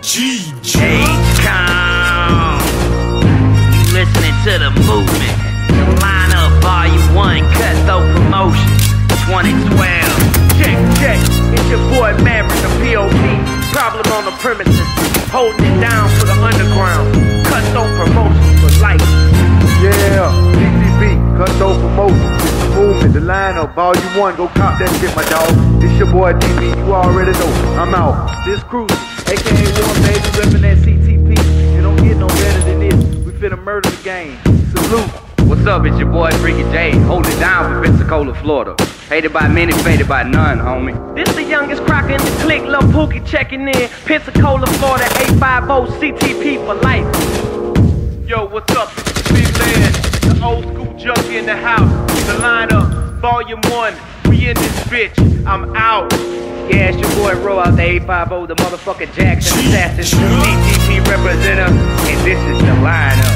GG. H.Kong. You listening to the movement. The lineup, volume one, cutthroat promotion. 2012. Check, check. It's your boy Maverick, the POV. Problem on the premises. Holding it down for the underground. It's the movement, the lineup, volume one, go cop that shit, my dog. It's your boy DB, you already know. I'm out. This cruise, aka One Baby, reppin' that CTP. You don't get no better than this. We finna murder the game. Salute. What's up? It's your boy Freaky J. Hold it down for Pensacola, Florida. Hated by many, faded by none, homie. This the youngest crocker in the clique, Lil Pookie checking in. Pensacola, Florida, 850 CTP for life. Yo, what's up? It's the big man, the old school junkie in the house. The lineup, volume one. We in this bitch. I'm out. Yeah, it's your boy Rowe out the 850, the motherfucking Jackson Assassin, CTP representative, and this is the lineup.